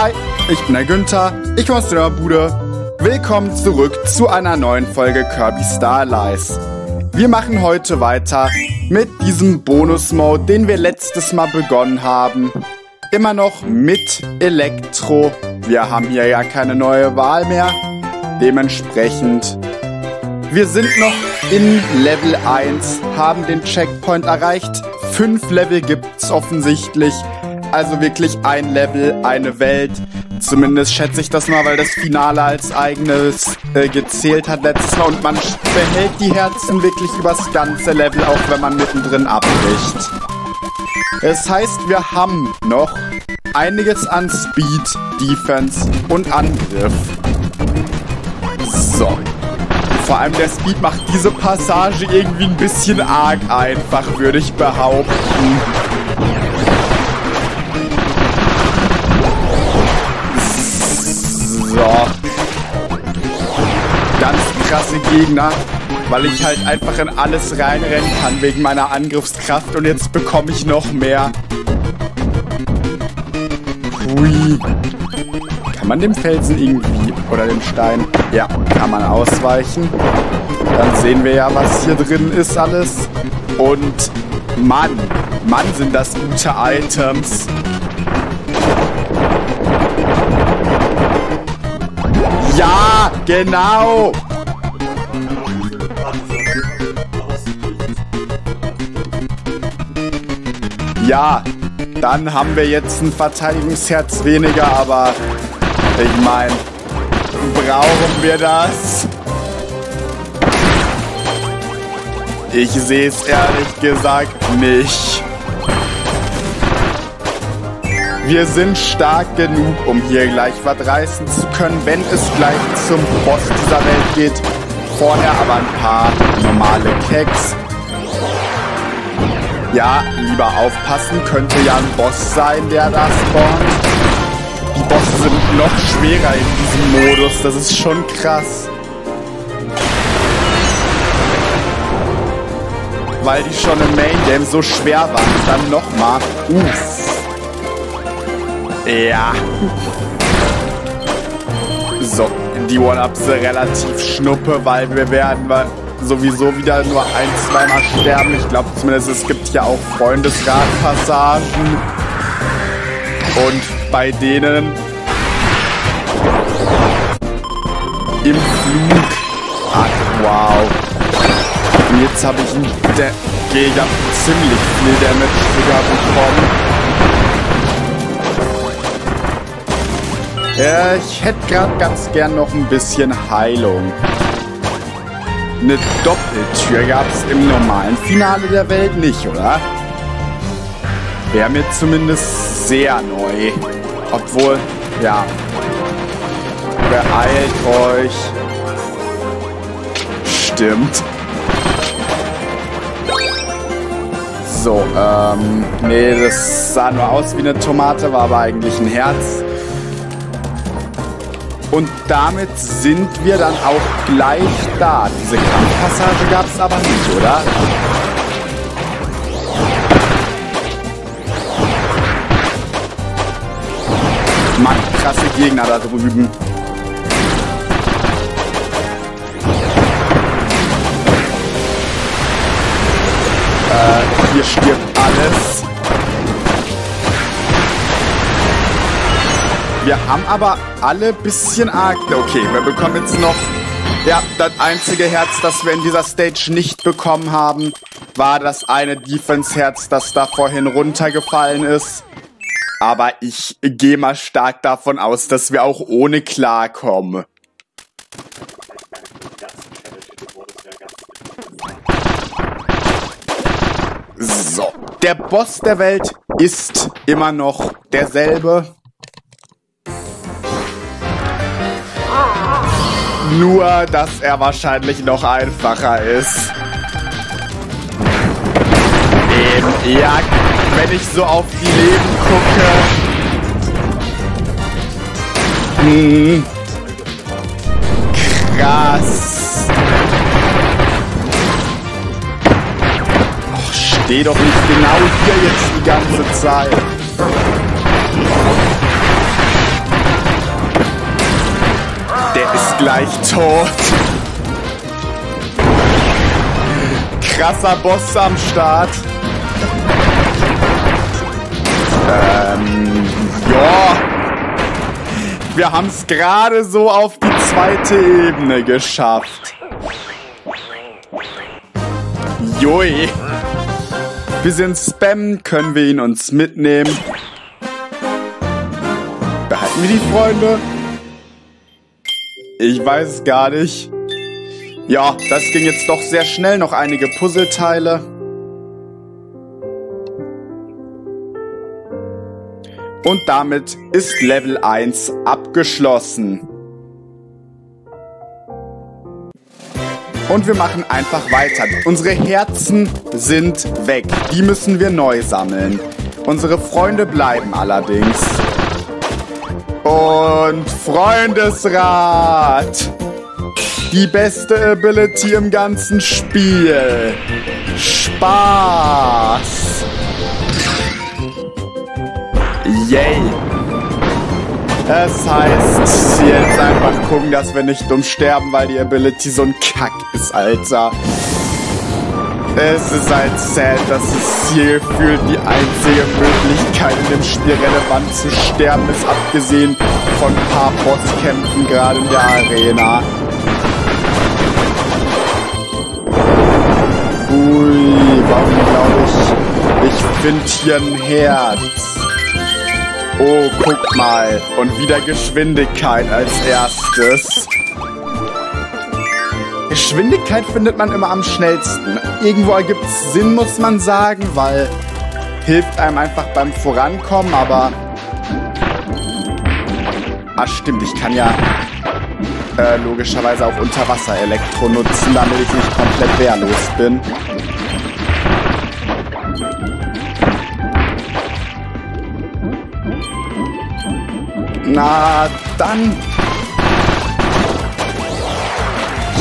Hi, ich bin der Günther, ich aus der Bude. Willkommen zurück zu einer neuen Folge Kirby Starlights. Wir machen heute weiter mit diesem Bonus-Mode, den wir letztes Mal begonnen haben. Immer noch mit Elektro. Wir haben hier ja keine neue Wahl mehr. Dementsprechend. Wir sind noch in Level 1, haben den Checkpoint erreicht. Fünf Level gibt's offensichtlich. Also wirklich ein Level, eine Welt. Zumindest schätze ich das mal, weil das Finale als eigenes äh, gezählt hat letztes Mal. Und man behält die Herzen wirklich übers ganze Level, auch wenn man mittendrin abbricht. Das heißt, wir haben noch einiges an Speed, Defense und Angriff. So. Vor allem der Speed macht diese Passage irgendwie ein bisschen arg einfach, würde ich behaupten. So. Ganz krasse Gegner, weil ich halt einfach in alles reinrennen kann wegen meiner Angriffskraft und jetzt bekomme ich noch mehr. Hui. Kann man dem Felsen irgendwie oder dem Stein? Ja, kann man ausweichen. Dann sehen wir ja, was hier drin ist alles. Und Mann, Mann sind das gute Items. Ja, genau. Ja, dann haben wir jetzt ein Verteidigungsherz weniger, aber ich meine, brauchen wir das? Ich sehe es ehrlich gesagt nicht. Wir sind stark genug, um hier gleich was reißen zu können, wenn es gleich zum Boss dieser Welt geht. Vorher aber ein paar normale Keks. Ja, lieber aufpassen, könnte ja ein Boss sein, der da spawnt. Die Bosse sind noch schwerer in diesem Modus, das ist schon krass. Weil die schon im Main Game so schwer waren, dann nochmal. Uff. Ja. So, die One-Ups relativ schnuppe, weil wir werden sowieso wieder nur ein, zweimal sterben. Ich glaube zumindest, es gibt ja auch Freundesrat-Passagen. Und bei denen im Flug. Ach, wow. Und jetzt habe ich einen ich habe ziemlich viel Damage sogar bekommen. Ja, ich hätte gerade ganz gern noch ein bisschen Heilung. Eine Doppeltür gab es im normalen Finale der Welt nicht, oder? Wäre mir zumindest sehr neu. Obwohl, ja. Beeilt euch. Stimmt. So, ähm, nee, das sah nur aus wie eine Tomate, war aber eigentlich ein Herz. Und damit sind wir dann auch gleich da. Diese Kampfpassage gab es aber nicht, oder? Mann, krasse Gegner da drüben. Äh, hier stirbt alles. Wir haben aber alle bisschen arg... Okay, wir bekommen jetzt noch... Ja, das einzige Herz, das wir in dieser Stage nicht bekommen haben, war das eine Defense-Herz, das da vorhin runtergefallen ist. Aber ich gehe mal stark davon aus, dass wir auch ohne klarkommen. So, der Boss der Welt ist immer noch derselbe. Nur, dass er wahrscheinlich noch einfacher ist. Eben, ja, wenn ich so auf die Leben gucke. Hm. Krass. Och, steh doch nicht genau hier jetzt die ganze Zeit. Gleich tot. Krasser Boss am Start. Ähm, ja. Wir haben es gerade so auf die zweite Ebene geschafft. Jui. Bisschen Spam können wir ihn uns mitnehmen. Behalten wir die Freunde? Ich weiß es gar nicht. Ja, das ging jetzt doch sehr schnell. Noch einige Puzzleteile. Und damit ist Level 1 abgeschlossen. Und wir machen einfach weiter. Unsere Herzen sind weg. Die müssen wir neu sammeln. Unsere Freunde bleiben allerdings. Und Freundesrat. Die beste Ability im ganzen Spiel. Spaß. Yay. Das heißt, jetzt einfach gucken, dass wir nicht dumm sterben, weil die Ability so ein Kack ist, Alter. Es ist halt sad, dass es hier gefühlt die einzige Möglichkeit in dem Spiel relevant zu sterben ist, abgesehen von ein paar Bosskämpfen gerade in der Arena. Ui, warum glaube ich, ich finde hier ein Herz. Oh, guck mal. Und wieder Geschwindigkeit als erstes. Geschwindigkeit findet man immer am schnellsten. Irgendwo ergibt es Sinn, muss man sagen, weil hilft einem einfach beim Vorankommen, aber... Ah, stimmt, ich kann ja äh, logischerweise auch Unterwasser-Elektro nutzen, damit ich nicht komplett wehrlos bin. Na, dann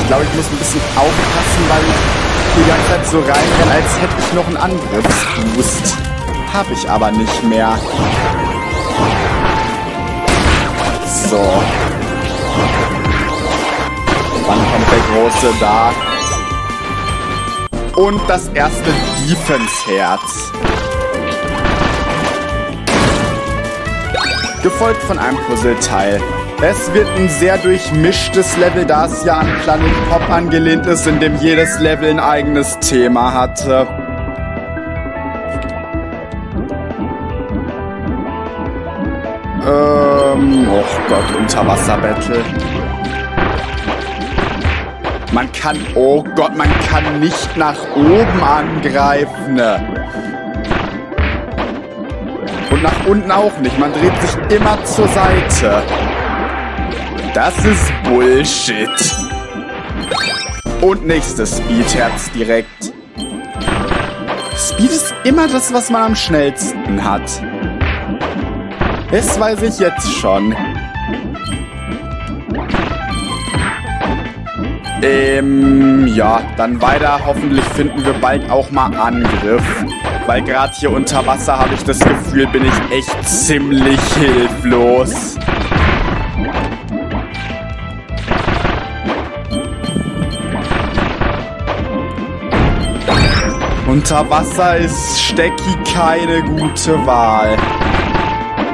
Ich glaube, ich muss ein bisschen aufpassen, weil ich die ganze Zeit so reinrenne, als hätte ich noch einen Angriffsboost. Habe ich aber nicht mehr. So. Wann kommt der Große da? Und das erste Defense-Herz. Gefolgt von einem Puzzleteil. Es wird ein sehr durchmischtes Level, da es ja an Planet Pop angelehnt ist, in dem jedes Level ein eigenes Thema hatte. Ähm, oh Gott, Unterwasser-Battle. Man kann, oh Gott, man kann nicht nach oben angreifen. Und nach unten auch nicht. Man dreht sich immer zur Seite. Das ist Bullshit. Und nächstes Speedherz direkt. Speed ist immer das, was man am schnellsten hat. Das weiß ich jetzt schon. Ähm, ja, dann weiter. Hoffentlich finden wir bald auch mal Angriff. Weil gerade hier unter Wasser habe ich das Gefühl, bin ich echt ziemlich hilflos. Unter Wasser ist Stecki keine gute Wahl.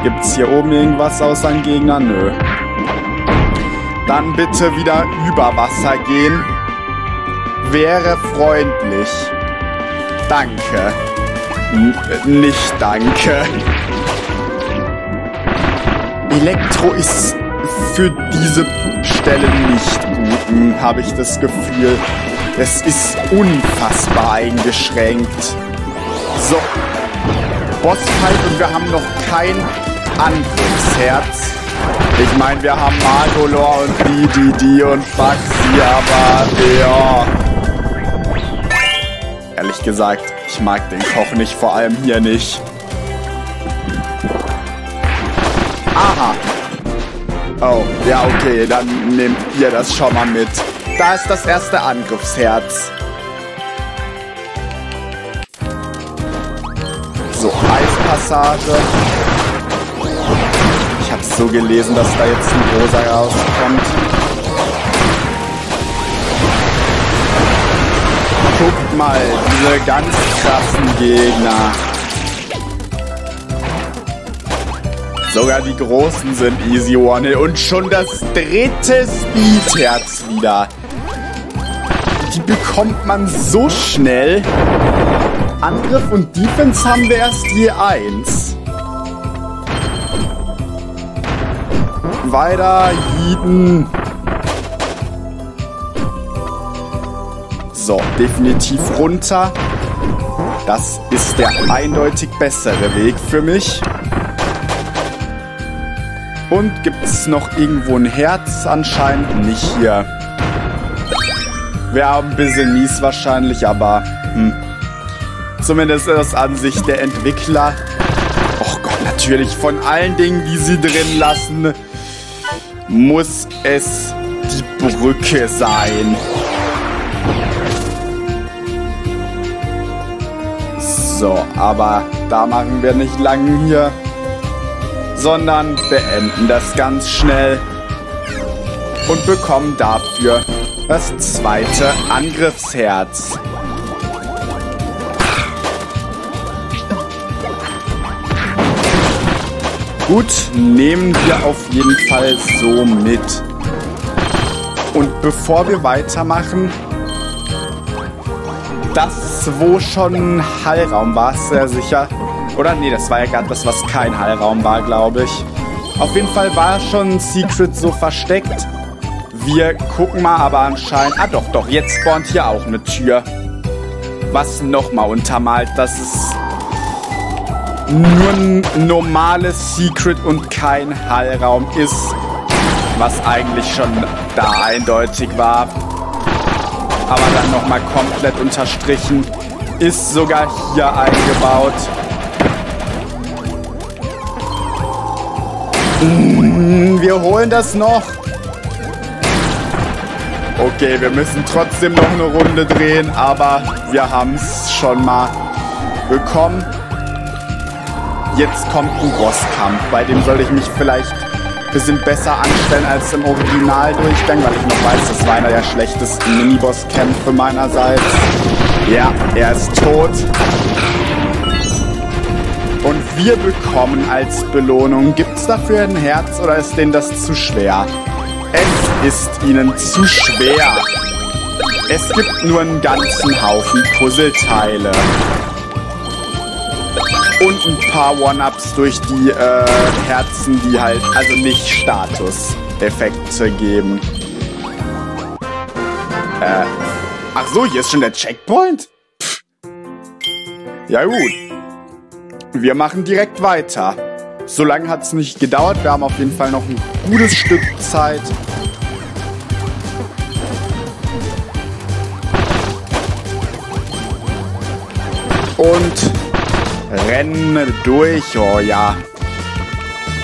Gibt's hier oben irgendwas außer ein Gegner? Nö. Dann bitte wieder über Wasser gehen. Wäre freundlich. Danke. N nicht danke. Elektro ist für diese Stelle nicht gut, hm, habe ich das Gefühl. Es ist unfassbar eingeschränkt. So. Bossfight und wir haben noch kein Angriffsherz. Ich meine, wir haben Magolor und BDD und Baxi, aber ja. Ehrlich gesagt, ich mag den Koch nicht, vor allem hier nicht. Aha. Oh, ja, okay, dann nehmt ihr das schon mal mit. Da ist das erste Angriffsherz. So, Eispassage. Ich habe so gelesen, dass da jetzt ein großer rauskommt. Guckt mal, diese ganz krassen Gegner. Sogar die großen sind Easy One und schon das dritte Speedherz wieder. Die bekommt man so schnell. Angriff und Defense haben wir erst je eins. Weiter, Jeden. So, definitiv runter. Das ist der eindeutig bessere Weg für mich. Und gibt es noch irgendwo ein Herz? Anscheinend nicht hier. Wäre ein bisschen mies wahrscheinlich, aber hm. zumindest das Ansicht der Entwickler. Och Gott, natürlich von allen Dingen, die sie drin lassen, muss es die Brücke sein. So, aber da machen wir nicht lang hier sondern beenden das ganz schnell und bekommen dafür das zweite Angriffsherz. Gut, nehmen wir auf jeden Fall so mit. Und bevor wir weitermachen, das, wo schon Hallraum war, sehr sicher, oder? Nee, das war ja gerade das, was kein Hallraum war, glaube ich. Auf jeden Fall war schon Secret so versteckt. Wir gucken mal, aber anscheinend... Ah, doch, doch, jetzt spawnt hier auch eine Tür. Was nochmal untermalt, dass es nur ein normales Secret und kein Hallraum ist. Was eigentlich schon da eindeutig war. Aber dann nochmal komplett unterstrichen. Ist sogar hier eingebaut. Wir holen das noch. Okay, wir müssen trotzdem noch eine Runde drehen, aber wir haben es schon mal bekommen. Jetzt kommt ein Bosskampf. Bei dem soll ich mich vielleicht ein bisschen besser anstellen als im Original-Durchgang, weil ich noch weiß, das war einer der schlechtesten Miniboss-Kämpfe meinerseits. Ja, er ist tot. Und wir bekommen als Belohnung, gibt es dafür ein Herz oder ist denen das zu schwer? Ist ihnen zu schwer. Es gibt nur einen ganzen Haufen Puzzleteile. Und ein paar One-Ups durch die äh, Herzen, die halt, also nicht Status-Effekte geben. Äh, ach so, hier ist schon der Checkpoint? Pff. Ja gut. Wir machen direkt weiter. So lange hat es nicht gedauert. Wir haben auf jeden Fall noch ein gutes Stück Zeit. Und rennen durch. Oh ja.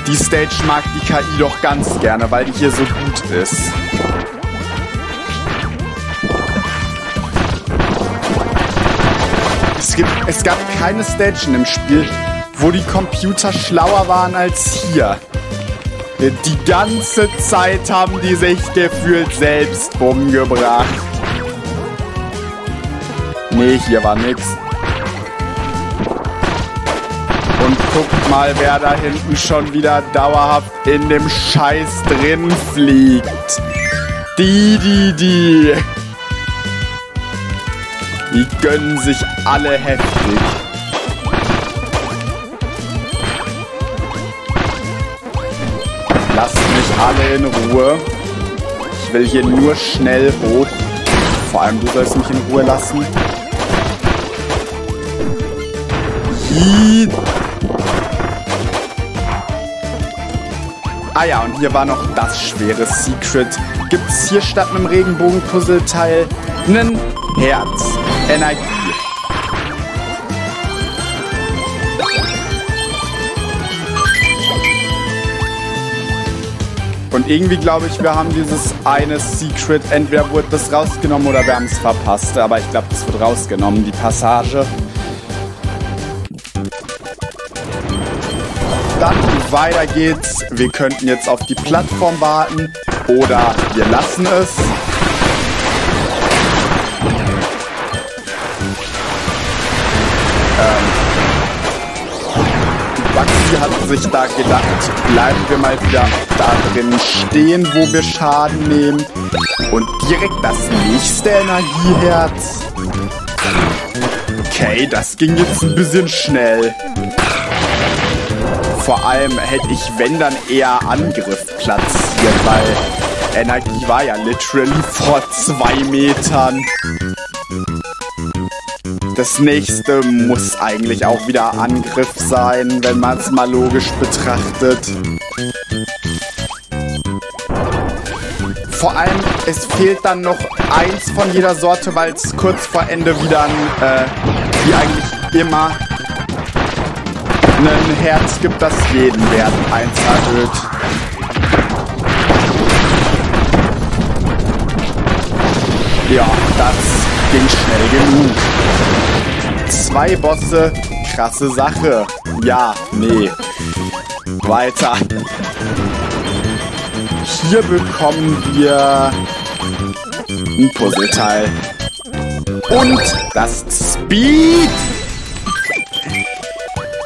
Die Stage mag die KI doch ganz gerne, weil die hier so gut ist. Es, gibt, es gab keine Stage im Spiel, wo die Computer schlauer waren als hier. Die ganze Zeit haben die sich gefühlt selbst umgebracht. Nee, hier war nix. Guckt mal, wer da hinten schon wieder dauerhaft in dem Scheiß drin fliegt. Die, die, die. Die gönnen sich alle heftig. Lasst mich alle in Ruhe. Ich will hier nur schnell hoch. Vor allem du sollst mich in Ruhe lassen. Yeet. Ah ja, und hier war noch das schwere Secret. Gibt es hier statt einem Regenbogen-Puzzleteil einen Herz? Energie. Und irgendwie glaube ich, wir haben dieses eine Secret, entweder wurde das rausgenommen oder wir haben es verpasst. Aber ich glaube, das wird rausgenommen, die Passage. Dann weiter geht's. Wir könnten jetzt auf die Plattform warten oder wir lassen es. Ähm, Baxi hat sich da gedacht, bleiben wir mal wieder da drin stehen, wo wir Schaden nehmen. Und direkt das nächste Energieherz. Okay, das ging jetzt ein bisschen schnell. Vor allem hätte ich, wenn dann eher Angriff platziert, weil Energie war ja literally vor zwei Metern. Das nächste muss eigentlich auch wieder Angriff sein, wenn man es mal logisch betrachtet. Vor allem, es fehlt dann noch eins von jeder Sorte, weil es kurz vor Ende wieder, ein, äh, wie eigentlich immer, ein Herz gibt, das jeden Wert 1 erhöht. Ja, das ging schnell genug. Zwei Bosse, krasse Sache. Ja, nee. Weiter. Hier bekommen wir ein Puzzleteil. Und das Speed.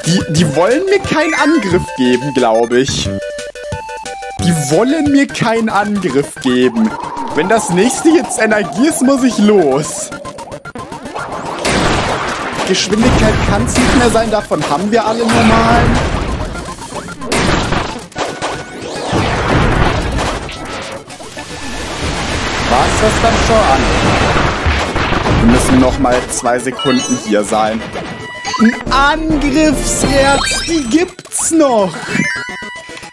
Die, die wollen mir keinen Angriff geben, glaube ich. Die wollen mir keinen Angriff geben. Wenn das nächste jetzt Energie ist, muss ich los. Geschwindigkeit kann es nicht mehr sein, davon haben wir alle normalen. War es das dann schon? Wir müssen noch mal zwei Sekunden hier sein. Ein Angriffsherz, die gibt's noch.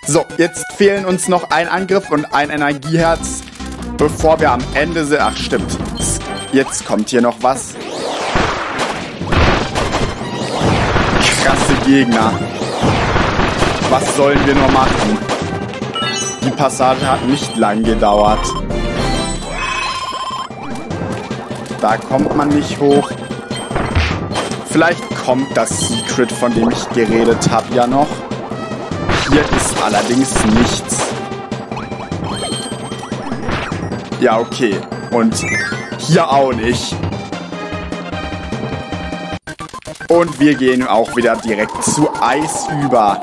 So, jetzt fehlen uns noch ein Angriff und ein Energieherz, bevor wir am Ende sind. Ach, stimmt. Jetzt kommt hier noch was. Krasse Gegner. Was sollen wir nur machen? Die Passage hat nicht lang gedauert. Da kommt man nicht hoch. Vielleicht kommt das Secret, von dem ich geredet habe, ja noch. Hier ist allerdings nichts. Ja, okay. Und hier auch nicht. Und wir gehen auch wieder direkt zu Eis über.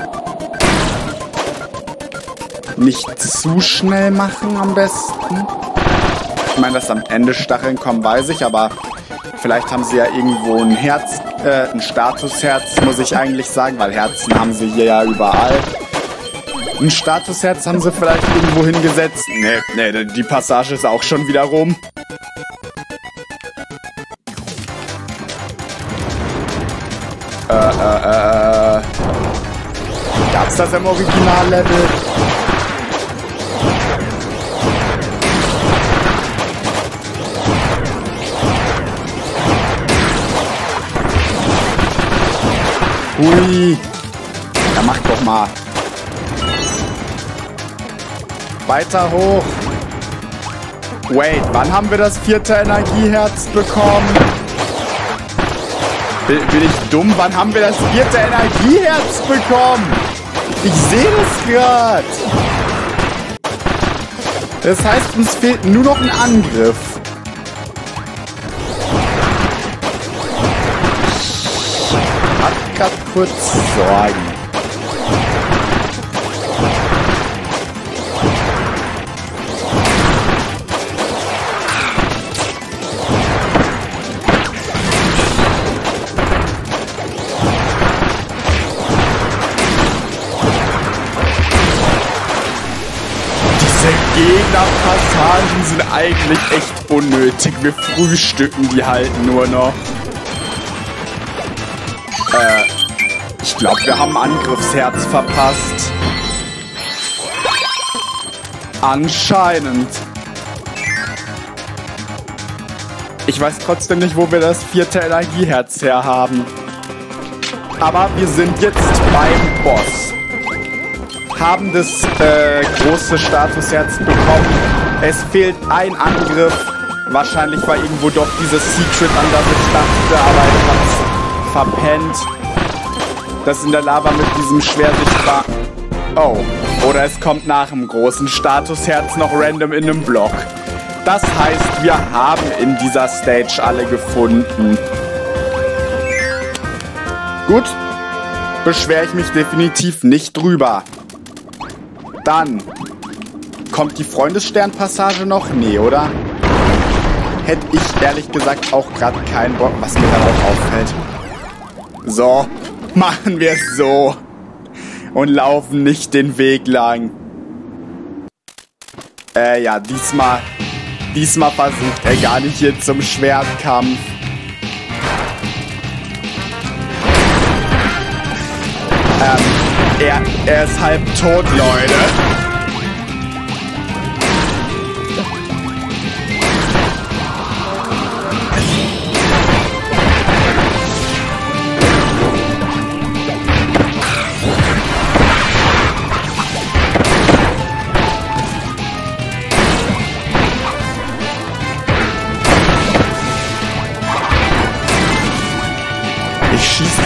Nicht zu schnell machen am besten. Ich meine, dass am Ende Stacheln kommen, weiß ich, aber vielleicht haben sie ja irgendwo ein Herz äh, ein Statusherz, muss ich eigentlich sagen, weil Herzen haben sie hier ja überall. Ein Statusherz haben sie vielleicht irgendwo hingesetzt. Nee, nee, die Passage ist auch schon wieder rum. Äh, äh, äh. Gab's das im Originallevel? Hui. Ja, mach doch mal. Weiter hoch. Wait, wann haben wir das vierte Energieherz bekommen? Bin, bin ich dumm? Wann haben wir das vierte Energieherz bekommen? Ich sehe das gerade. Das heißt, uns fehlt nur noch ein Angriff. Kurz Sorgen. Diese Gegnerpassagen sind eigentlich echt unnötig. Wir frühstücken die halt nur noch. Glaube, wir haben Angriffsherz verpasst. Anscheinend. Ich weiß trotzdem nicht, wo wir das vierte Energieherz her haben. Aber wir sind jetzt beim Boss. Haben das äh, große Statusherz bekommen. Es fehlt ein Angriff. Wahrscheinlich war irgendwo doch dieses Secret an der Bestand, aber ich hab's verpennt. Das in der Lava mit diesem schwer sichtbar... Oh. Oder es kommt nach dem großen Statusherz noch random in einem Block. Das heißt, wir haben in dieser Stage alle gefunden. Gut. beschwere ich mich definitiv nicht drüber. Dann kommt die Freundessternpassage noch? Nee, oder? Hätte ich ehrlich gesagt auch gerade keinen Bock, was mir dann auch auffällt. So, machen wir es so. Und laufen nicht den Weg lang. Äh, ja, diesmal, diesmal versucht er gar nicht hier zum Schwertkampf. Ähm, er, er ist halb tot, Leute.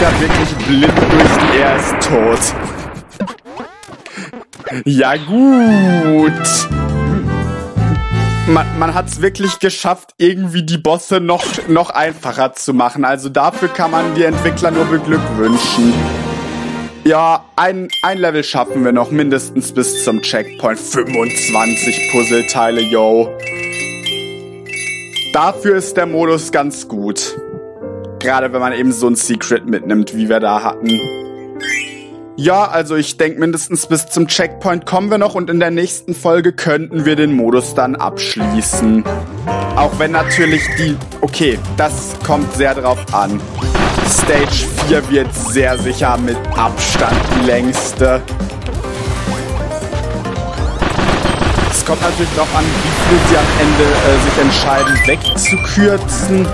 Da wirklich blind durch die er ist tot. Ja gut. Man, man hat es wirklich geschafft, irgendwie die Bosse noch, noch einfacher zu machen. Also dafür kann man die Entwickler nur beglückwünschen. Ja, ein, ein Level schaffen wir noch, mindestens bis zum Checkpoint. 25 Puzzleteile, yo. Dafür ist der Modus ganz gut. Gerade wenn man eben so ein Secret mitnimmt, wie wir da hatten. Ja, also ich denke, mindestens bis zum Checkpoint kommen wir noch und in der nächsten Folge könnten wir den Modus dann abschließen. Auch wenn natürlich die... Okay, das kommt sehr drauf an. Stage 4 wird sehr sicher mit Abstand die längste. Es kommt natürlich darauf an, wie viel sie am Ende äh, sich entscheiden wegzukürzen.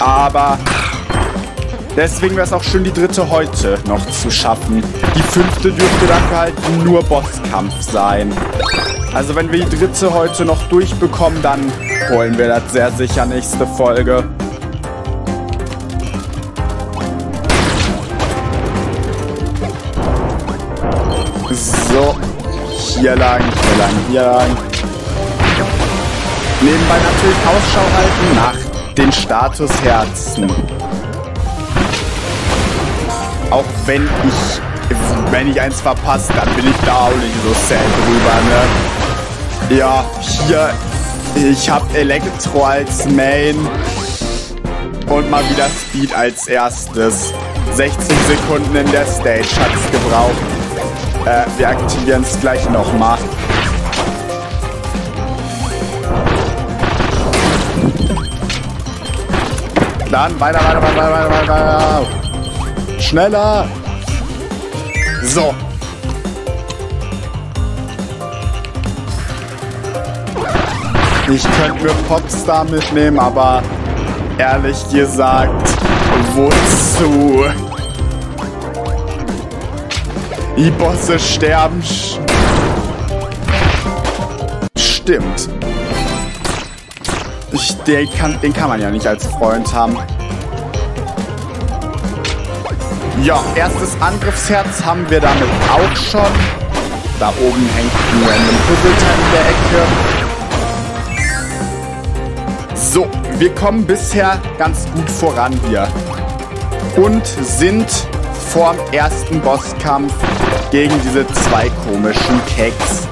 Aber deswegen wäre es auch schön, die dritte heute noch zu schaffen. Die fünfte dürfte dafür halt nur Bosskampf sein. Also wenn wir die dritte heute noch durchbekommen, dann holen wir das sehr sicher nächste Folge. So, hier lang, hier lang, hier lang. Nebenbei natürlich Ausschau halten nach den Status Herzen. Auch wenn ich, wenn ich eins verpasst, dann bin ich da auch nicht so sad drüber, ne? Ja, hier, ich hab Elektro als Main und mal wieder Speed als erstes. 60 Sekunden in der Stage hat's gebraucht. Äh, wir aktivieren es gleich nochmal. Dann weiter, weiter, weiter, weiter, weiter, weiter. Schneller. So. Ich könnte mir Popstar mitnehmen, aber ehrlich gesagt, wozu? Die Bosse sterben. Stimmt. Ich, den, kann, den kann man ja nicht als Freund haben. Ja, erstes Angriffsherz haben wir damit auch schon. Da oben hängt ein random Puzzleteil in der Ecke. So, wir kommen bisher ganz gut voran hier. Und sind vorm ersten Bosskampf gegen diese zwei komischen Keks.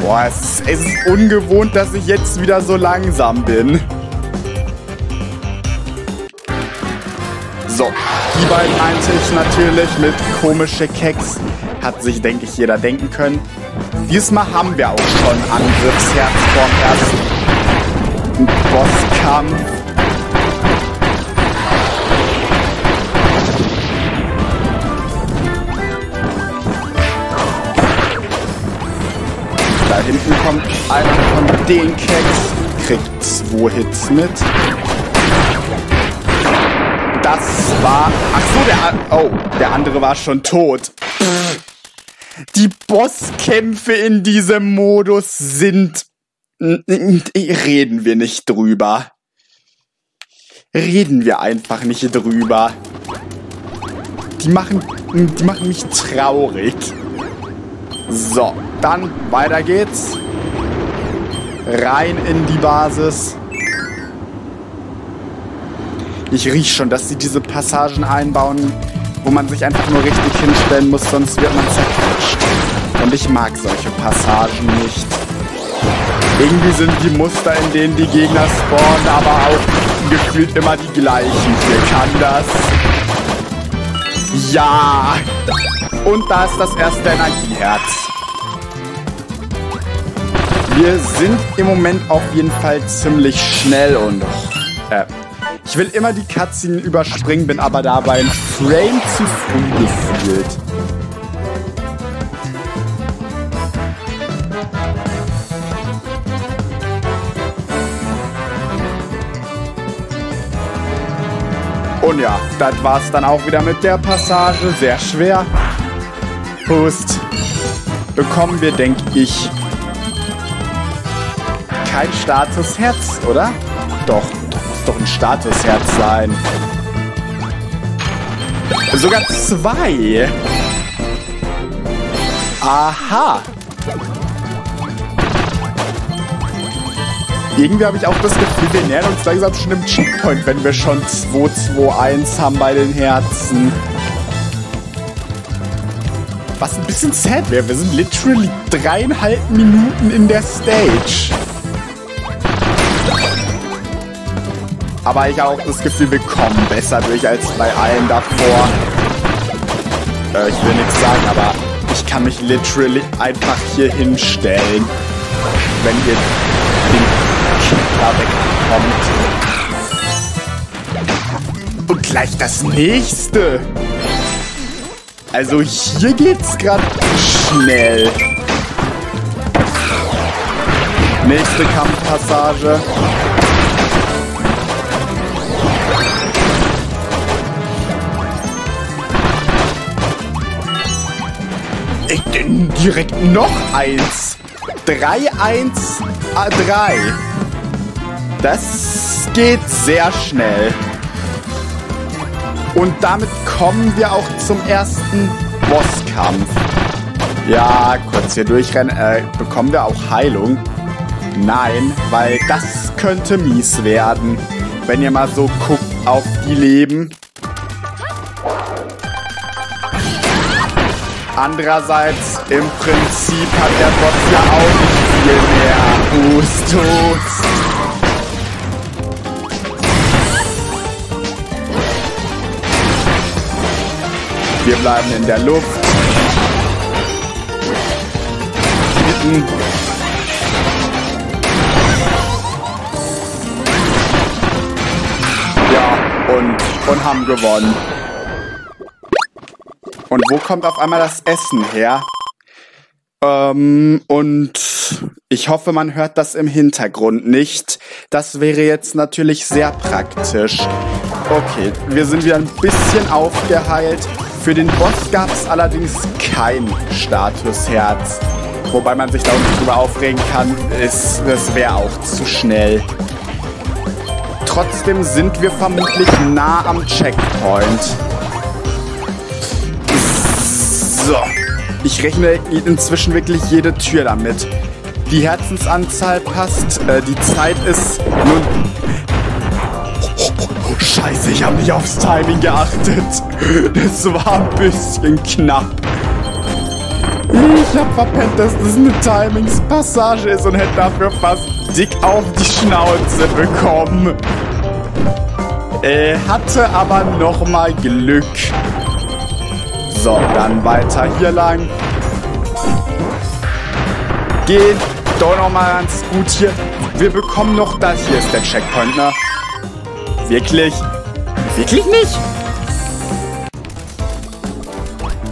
Boah, es, es ist ungewohnt, dass ich jetzt wieder so langsam bin. So, die beiden meinte ich natürlich mit komische Keks. Hat sich, denke ich, jeder denken können. Diesmal haben wir auch schon Angriffsherz vorm ersten Bosskampf. Da hinten kommt einer von den Keks, kriegt zwei Hits mit. Das war... Ach so, der... Oh, der andere war schon tot. Die Bosskämpfe in diesem Modus sind... Reden wir nicht drüber. Reden wir einfach nicht drüber. Die machen... Die machen mich traurig. So, dann weiter geht's. Rein in die Basis. Ich rieche schon, dass sie diese Passagen einbauen, wo man sich einfach nur richtig hinstellen muss, sonst wird man zerquetscht. Und ich mag solche Passagen nicht. Irgendwie sind die Muster, in denen die Gegner spawnen, aber auch gefühlt immer die gleichen. Hier kann das. Ja! Und da ist das erste Energieherz. Wir sind im Moment auf jeden Fall ziemlich schnell und... Äh, ich will immer die Cutscene überspringen, bin aber dabei ein Frame zu früh gefühlt. Und ja, das war's dann auch wieder mit der Passage. Sehr schwer. Hust. Bekommen wir, denke ich, kein Statusherz, oder? Doch, muss doch ein Statusherz sein. Sogar zwei. Aha. Irgendwie habe ich auch das Gefühl, wir nähern uns langsam schon im Checkpoint, wenn wir schon 2-2-1 haben bei den Herzen. Was ein bisschen sad wäre. Wir sind literally dreieinhalb Minuten in der Stage. Aber ich habe auch das Gefühl, wir kommen besser durch als bei allen davor. Äh, ich will nichts sagen, aber ich kann mich literally einfach hier hinstellen, wenn ihr den da wegkommt. Und gleich das nächste. Also hier geht's gerade schnell. Nächste Kampfpassage. Ich, direkt noch eins. 3-1 A3. Das geht sehr schnell. Und damit kommen wir auch zum ersten Bosskampf. Ja, kurz hier durchrennen. Äh, bekommen wir auch Heilung? Nein, weil das könnte mies werden. Wenn ihr mal so guckt auf die Leben. Andererseits, im Prinzip hat der Boss ja auch nicht viel mehr. Hust, Wir bleiben in der Luft. Hinten. Ja, und, und haben gewonnen. Und wo kommt auf einmal das Essen her? Ähm, und ich hoffe, man hört das im Hintergrund nicht. Das wäre jetzt natürlich sehr praktisch. Okay, wir sind wieder ein bisschen aufgeheilt. Für den Boss gab es allerdings kein Statusherz. Wobei man sich da auch nicht drüber aufregen kann, ist, das wäre auch zu schnell. Trotzdem sind wir vermutlich nah am Checkpoint. So. Ich rechne inzwischen wirklich jede Tür damit. Die Herzensanzahl passt. Äh, die Zeit ist nun Scheiße, ich habe nicht aufs Timing geachtet. Das war ein bisschen knapp. Ich habe verpennt, dass das eine Timingspassage ist und hätte dafür fast dick auf die Schnauze bekommen. Äh, hatte aber nochmal Glück. So, dann weiter hier lang. Geht doch nochmal ganz gut hier. Wir bekommen noch das. Hier ist der Checkpoint, ne? Wirklich? Wirklich nicht?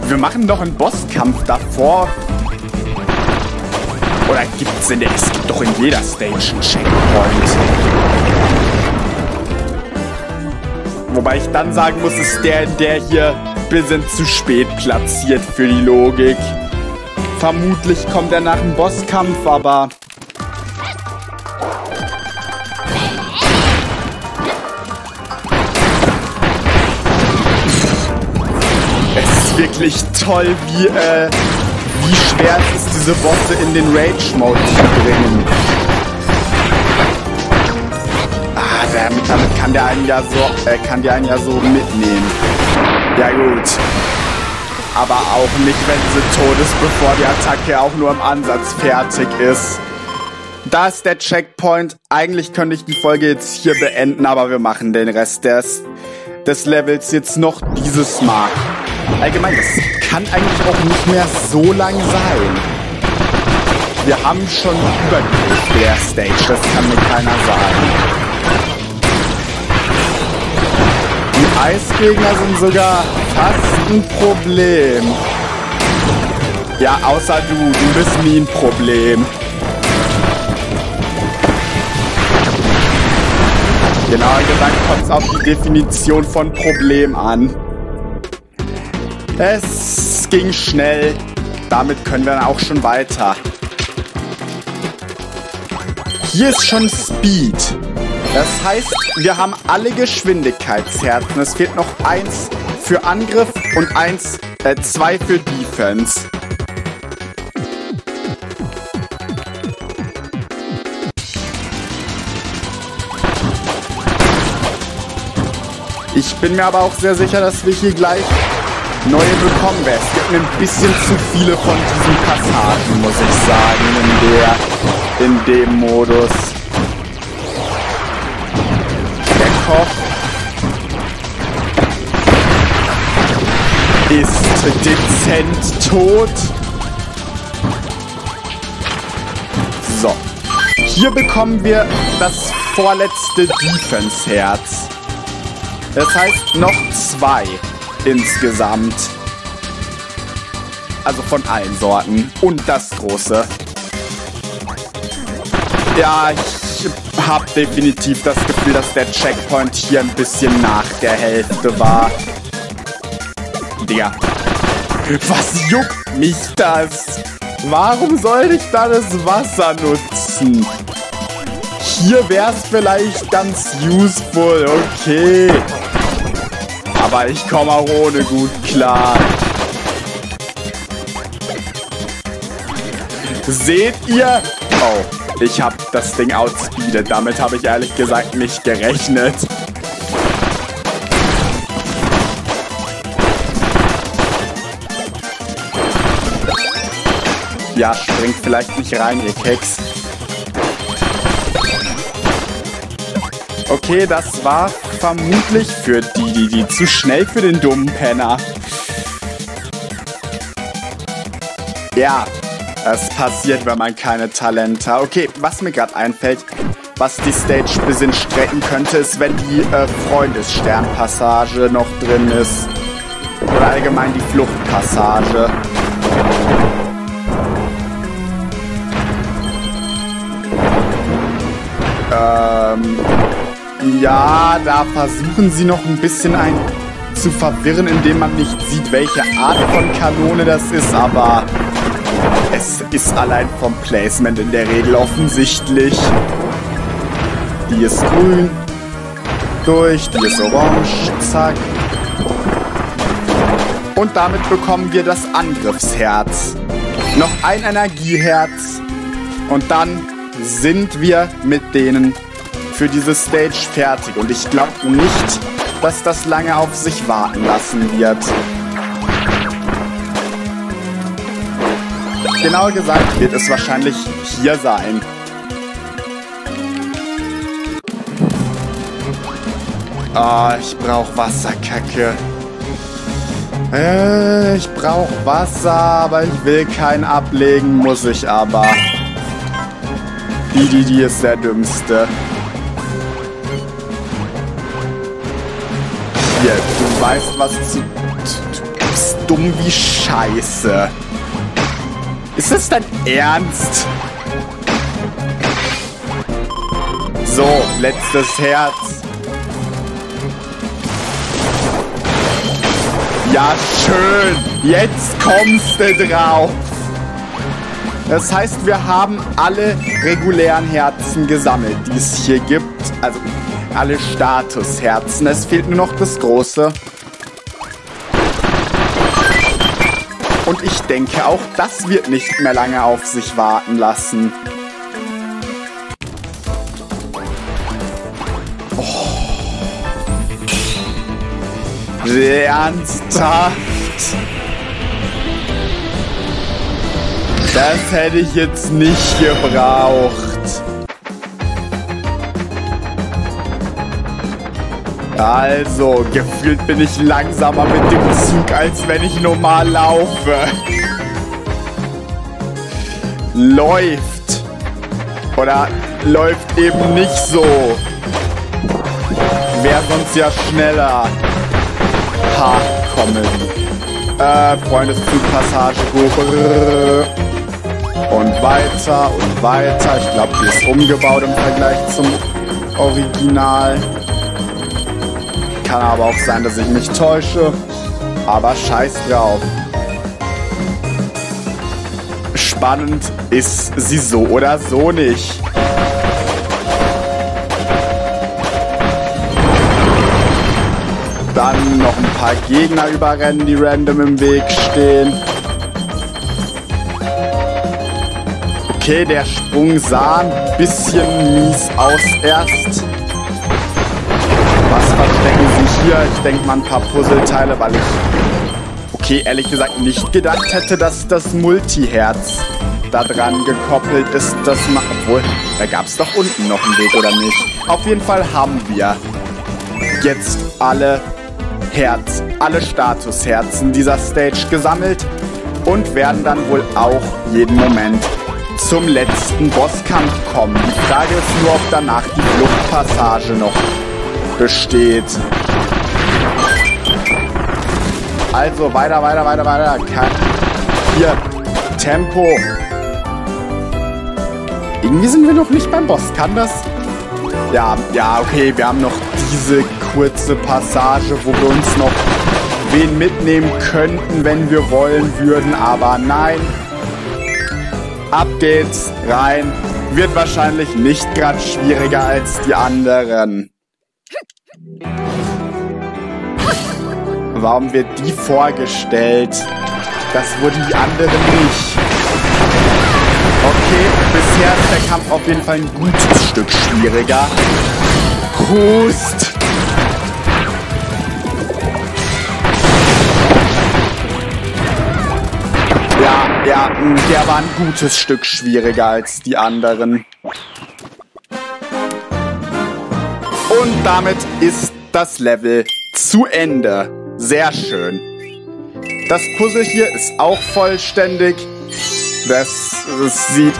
Wir machen doch einen Bosskampf davor. Oder gibt's der... Es gibt doch in jeder Stage einen Checkpoint. Wobei ich dann sagen muss, ist der, der hier ein bisschen zu spät platziert für die Logik. Vermutlich kommt er nach dem Bosskampf, aber wirklich toll, wie, äh, wie schwer es ist, diese Bosse in den Rage-Mode zu bringen. Ah, damit, damit kann der einen ja so, äh, kann der einen ja so mitnehmen. Ja gut. Aber auch nicht, wenn sie tot ist, bevor die Attacke auch nur im Ansatz fertig ist. Da ist der Checkpoint. Eigentlich könnte ich die Folge jetzt hier beenden, aber wir machen den Rest des, des Levels jetzt noch dieses Mal. Allgemein, das kann eigentlich auch nicht mehr so lang sein. Wir haben schon über der Stage, das kann mir keiner sagen. Die Eisgegner sind sogar fast ein Problem. Ja, außer du, du bist nie ein Problem. Genauer gesagt kommt es auf die Definition von Problem an. Es ging schnell. Damit können wir dann auch schon weiter. Hier ist schon Speed. Das heißt, wir haben alle Geschwindigkeitsherzen. Es fehlt noch eins für Angriff und eins, äh, zwei für Defense. Ich bin mir aber auch sehr sicher, dass wir hier gleich neue bekommen werden. Es gibt ein bisschen zu viele von diesen Passagen, muss ich sagen, in der, in dem Modus. Der Koch ist dezent tot. So. Hier bekommen wir das vorletzte Defense-Herz. Das heißt noch zwei insgesamt. Also von allen Sorten. Und das große. Ja, ich habe definitiv das Gefühl, dass der Checkpoint hier ein bisschen nach der Hälfte war. Digga. Was juckt mich das? Warum soll ich da das Wasser nutzen? Hier wäre es vielleicht ganz useful, okay. Aber ich komme auch ohne gut klar. Seht ihr? Oh, ich habe das Ding outspeedet. Damit habe ich ehrlich gesagt nicht gerechnet. Ja, springt vielleicht nicht rein, ihr Keks. Okay, das war vermutlich für die, die, die zu schnell für den dummen Penner. Ja, es passiert, wenn man keine Talente hat. Okay, was mir gerade einfällt, was die Stage ein bisschen strecken könnte, ist, wenn die äh, Freundessternpassage noch drin ist. Oder allgemein die Fluchtpassage. Ähm... Ja, da versuchen sie noch ein bisschen ein zu verwirren, indem man nicht sieht, welche Art von Kanone das ist, aber es ist allein vom Placement in der Regel offensichtlich. Die ist grün, durch, die ist orange, zack. Und damit bekommen wir das Angriffsherz. Noch ein Energieherz. Und dann sind wir mit denen für diese Stage fertig. Und ich glaube nicht, dass das lange auf sich warten lassen wird. Genauer gesagt wird es wahrscheinlich hier sein. Ah, oh, ich brauche Wasserkacke. Äh, ich brauche Wasser, aber ich will keinen ablegen, muss ich aber. Die, die, die ist der dümmste. Weißt, was zu... Du bist dumm wie Scheiße. Ist das dein Ernst? So, letztes Herz. Ja, schön. Jetzt kommst du drauf. Das heißt, wir haben alle regulären Herzen gesammelt, die es hier gibt. Also alle Statusherzen. Es fehlt nur noch das große. Und ich denke, auch das wird nicht mehr lange auf sich warten lassen. Oh. Ernsthaft? Das hätte ich jetzt nicht gebraucht. Also, gefühlt bin ich langsamer mit dem Zug, als wenn ich normal laufe. Läuft. Oder läuft eben nicht so. Wäre sonst ja schneller. Ha, kommen. Äh, Freundeszugpassage hoch. Und weiter und weiter. Ich glaube, die ist umgebaut im Vergleich zum Original. Kann aber auch sein, dass ich mich täusche. Aber scheiß drauf. Spannend ist sie so oder so nicht. Dann noch ein paar Gegner überrennen, die random im Weg stehen. Okay, der Sprung sah ein bisschen mies aus erst. Hier? Ich denke mal ein paar Puzzleteile, weil ich, okay, ehrlich gesagt nicht gedacht hätte, dass das Multiherz da dran gekoppelt ist. Das macht, obwohl, da gab es doch unten noch einen Weg, oder nicht? Auf jeden Fall haben wir jetzt alle Herz, alle Statusherzen dieser Stage gesammelt und werden dann wohl auch jeden Moment zum letzten Bosskampf kommen. Die Frage ist nur, ob danach die Fluchtpassage noch besteht. Also weiter, weiter, weiter, weiter. Hier, Tempo. Irgendwie sind wir noch nicht beim Boss. Kann das? Ja, ja, okay, wir haben noch diese kurze Passage, wo wir uns noch wen mitnehmen könnten, wenn wir wollen würden, aber nein. Ab geht's, rein. Wird wahrscheinlich nicht gerade schwieriger als die anderen. Warum wird die vorgestellt? Das wurden die anderen nicht. Okay, bisher ist der Kampf auf jeden Fall ein gutes Stück schwieriger. Hust! Ja, ja, der war ein gutes Stück schwieriger als die anderen. Und damit ist das Level zu Ende. Sehr schön. Das Puzzle hier ist auch vollständig. Das, das sieht...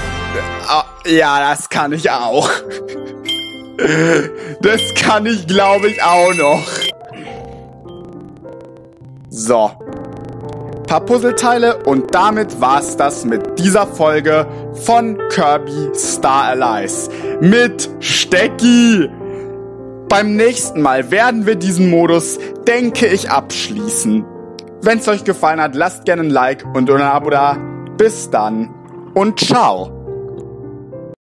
Ja, das kann ich auch. Das kann ich, glaube ich, auch noch. So. Paar Puzzleteile und damit war's das mit dieser Folge von Kirby Star Allies. Mit Stecki. Beim nächsten Mal werden wir diesen Modus, denke ich, abschließen. Wenn es euch gefallen hat, lasst gerne ein Like und ein Abo da. Bis dann und ciao.